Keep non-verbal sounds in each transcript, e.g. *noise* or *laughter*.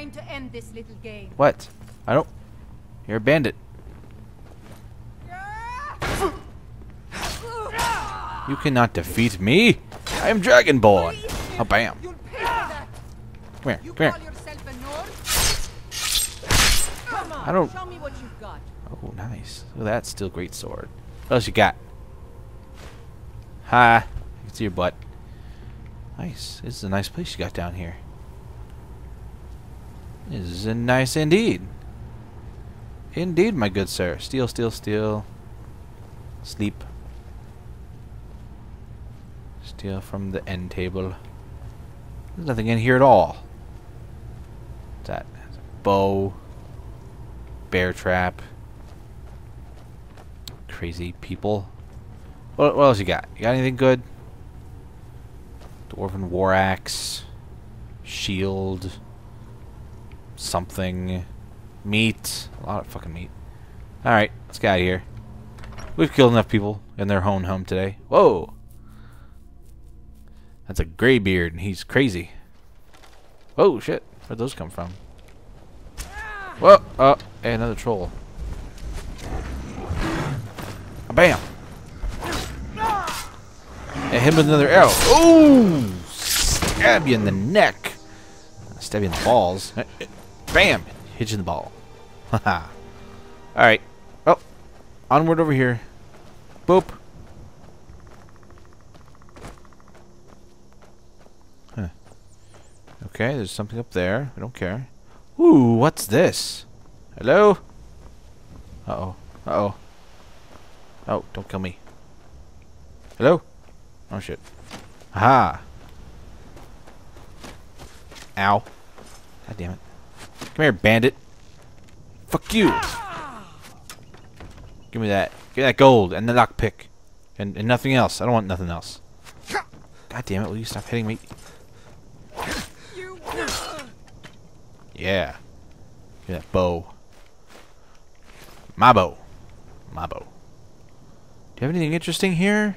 Time to end this little game. What? I don't. You're a bandit. You cannot defeat me. I am Dragonborn. Oh, bam. You'll pay for that. Come here. Come here. yourself a Come on, I don't- show me what you've got. Oh, nice. Look at that still great sword. What else you got? Hi. I can see your butt. Nice. This is a nice place you got down here. Is nice indeed. Indeed, my good sir. Steal, steal, steal. Sleep. Steal from the end table. There's nothing in here at all. What's that? Bow. Bear trap. Crazy people. What, what else you got? You got anything good? Dwarven war axe. Shield. Something. Meat. A lot of fucking meat. Alright, let's get out of here. We've killed enough people in their own home today. Whoa! That's a graybeard, and he's crazy. Oh, shit. Where'd those come from? Whoa! Oh, hey, another troll. Bam! And him with another arrow. Oh! Stab you in the neck. Stab you in the balls. Bam! Hit you in the ball. *laughs* Haha. Alright. Oh. onward over here. Boop. Huh. Okay, there's something up there. I don't care. Ooh, what's this? Hello? Uh-oh. Uh-oh. Oh, don't kill me. Hello? Oh, shit. Aha! Ow. God damn it. Come here, bandit. Fuck you! Give me that. Give me that gold and the lockpick. And, and nothing else. I don't want nothing else. God damn it, will you stop hitting me? Yeah. Give me that bow. My bow. My bow. Do you have anything interesting here?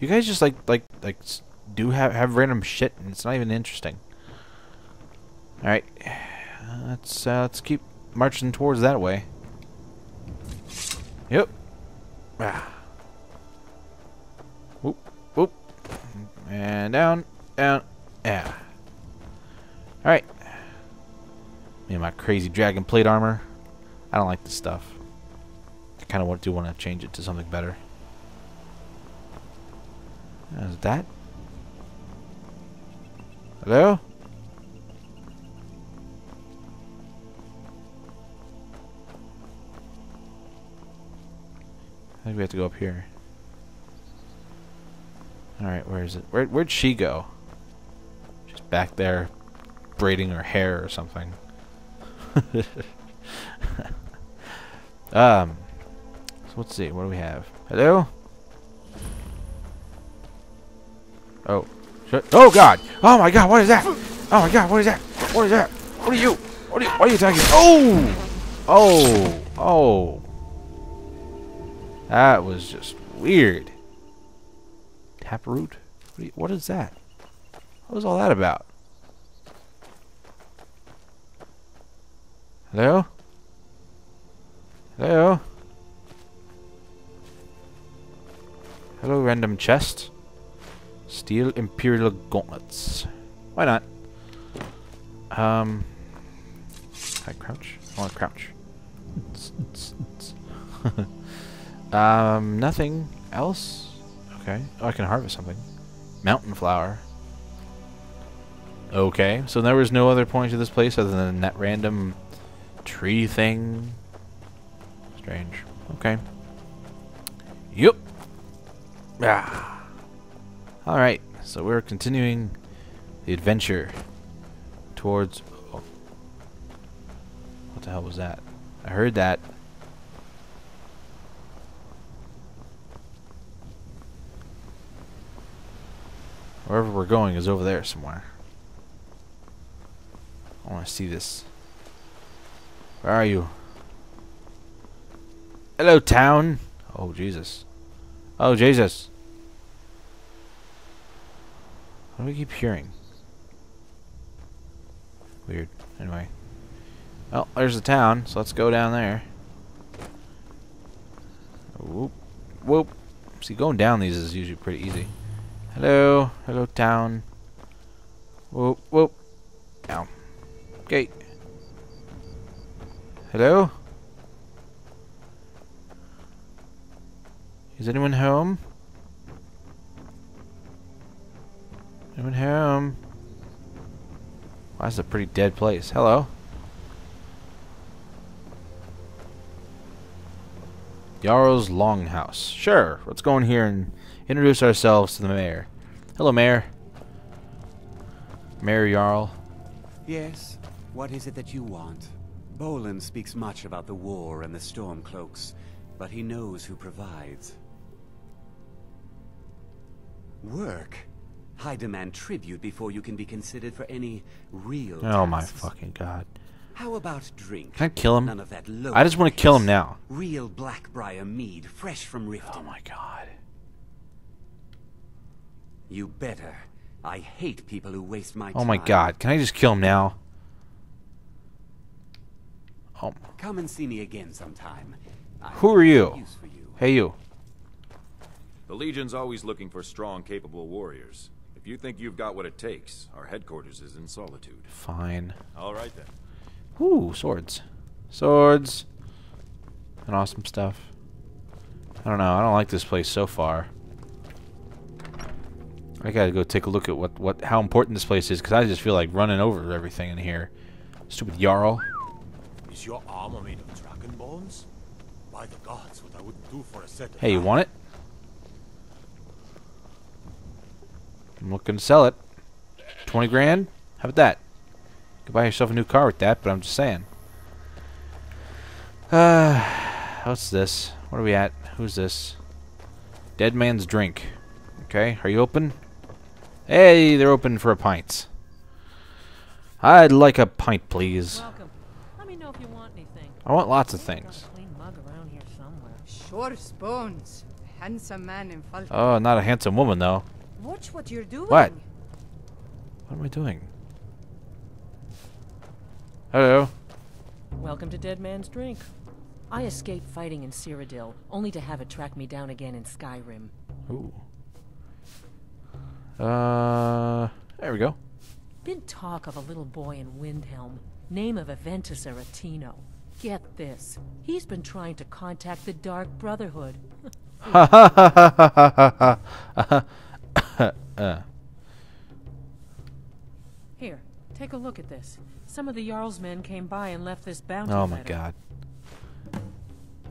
You guys just like like like do have have random shit and it's not even interesting. All right, let's uh, let's keep marching towards that way. Yep. Ah. Whoop whoop. And down down yeah. All right. Me and my crazy dragon plate armor. I don't like this stuff. I kind of do want to change it to something better. Is that? Hello? Think we have to go up here. Alright, where is it? Where, where'd she go? She's back there braiding her hair or something. *laughs* um, so let's see. What do we have? Hello? Oh. Shut. Oh God! Oh my God! What is that? Oh my God! What is that? What is that? What are you? What are you? What are you attacking? Oh! Oh! Oh! That was just weird. Taproot? What, you- what is that? What was all that about? Hello? Hello? Hello, random chest. Steel Imperial Gauntlets. Why not? Um. I crouch? I want to crouch. *laughs* um, nothing else? Okay. Oh, I can harvest something. Mountain flower. Okay, so there was no other point to this place other than that random tree thing. Strange. Okay. Yep. Ah. Alright, so we're continuing the adventure towards... Oh. What the hell was that? I heard that. Wherever we're going is over there somewhere. I want to see this. Where are you? Hello, town. Oh, Jesus. Oh, Jesus. What do we keep hearing? Weird. Anyway. Well, there's the town, so let's go down there. Whoop, whoop. See, going down these is usually pretty easy. Hello, hello, town. Whoop, whoop. Ow. Okay. Hello? Is anyone home? Anyone home? Wow, that's a pretty dead place. Hello? Jarl's Longhouse. Sure, let's go in here and introduce ourselves to the mayor. Hello, mayor. Mayor Jarl. Yes? What is it that you want? Bolin speaks much about the war and the Stormcloaks, but he knows who provides. Work? I demand tribute before you can be considered for any real Oh my fucking god. How about drink? Can I kill him? None of that low I just want to kill him now. Real Blackbriar mead, fresh from Riften. Oh my god. You better. I hate people who waste my time. Oh my god. Can I just kill him now? Oh. Come and see me again sometime. I Who are you? You. Hey, you. The Legion's always looking for strong, capable warriors. If you think you've got what it takes, our headquarters is in Solitude. Fine. All right then. Ooh, swords. Swords. And awesome stuff. I don't know. I don't like this place so far. I gotta go take a look at what, what how important this place is, because I just feel like running over everything in here. Stupid Jarl. Is your armor made of dragon bones? By the gods, what I wouldn't do for a set of Hey, you want it? I'm looking to sell it. 20 grand? How about that? You could buy yourself a new car with that, but I'm just saying. Uh, *sighs* what's this? What are we at? Who's this? Dead Man's Drink. Okay, are you open? Hey, they're open for a pint. I'd like a pint, please. Welcome. Let me know if you want anything. I want lots of things. clean mug around here somewhere. Sure spoons. Handsome man in Falcon. Oh, not a handsome woman, though. Watch what you're doing. What? What am I doing? Hello. Welcome to Dead Man's Drink. I escaped fighting in Cyrodiil, only to have it track me down again in Skyrim. Ooh. Uh, there we go. Been talk of a little boy in Windhelm, name of Aventus Aretino. Get this, he's been trying to contact the Dark Brotherhood. Ha ha ha ha ha ha. Uh, Here, take a look at this. Some of the Jarl's men came by and left this bounty oh my letter. god.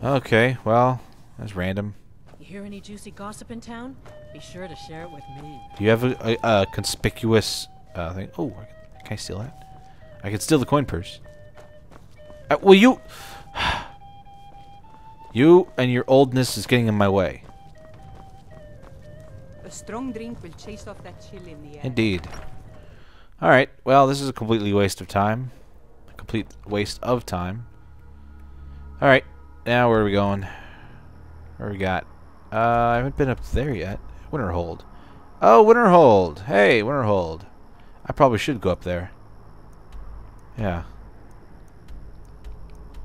Okay, well, that's random. You hear any juicy gossip in town? Be sure to share it with me. Do you have a, a, a conspicuous uh, thing? Oh, I can, can I steal that? I can steal the coin purse. Uh, well, you... *sighs* you and your oldness is getting in my way. A strong drink will chase off that chill in the air. Indeed. Alright, well, this is a completely waste of time. A complete waste of time. Alright, now where are we going? Where we got? Uh, I haven't been up there yet. Winterhold. Oh, Winterhold! Hey, Winterhold. I probably should go up there. Yeah.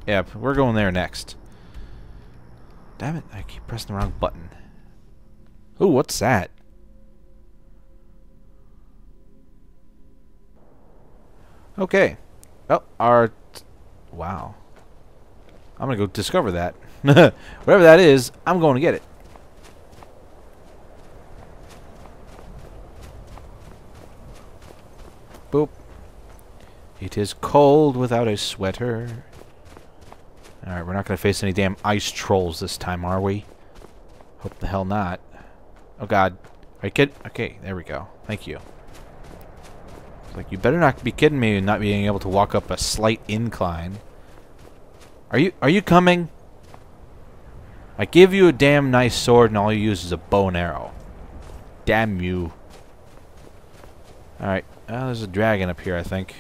Yep, we're going there next. Damn it, I keep pressing the wrong button. Ooh, what's that? Okay. Oh, our... Wow. I'm gonna go discover that. *laughs* Whatever that is, I'm going to get it. Boop. It is cold without a sweater. Alright, we're not gonna face any damn ice trolls this time, are we? Hope the hell not. Oh god. Are you kid? Okay, there we go. Thank you. It's like, you better not be kidding me not being able to walk up a slight incline. Are you are you coming? I give you a damn nice sword and all you use is a bow and arrow. Damn you. Alright, well, there's a dragon up here, I think.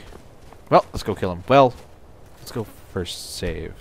Well, let's go kill him. Well, let's go first save.